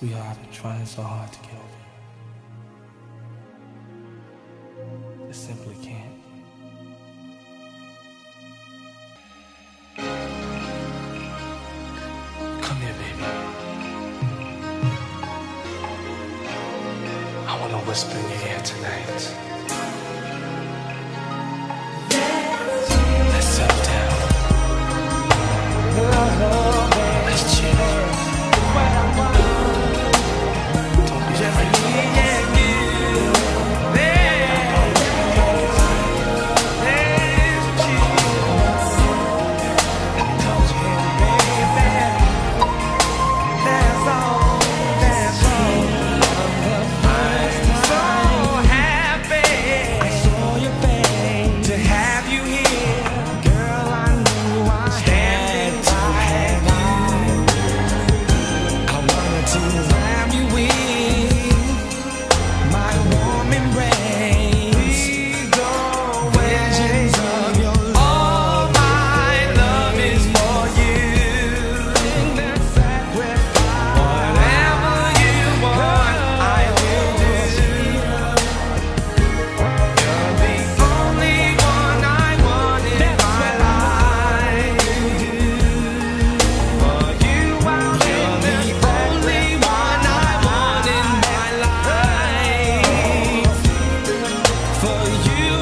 Sweetheart, I've been trying so hard to get over you. I simply can't. Come here, baby. I want to whisper in your ear tonight. you.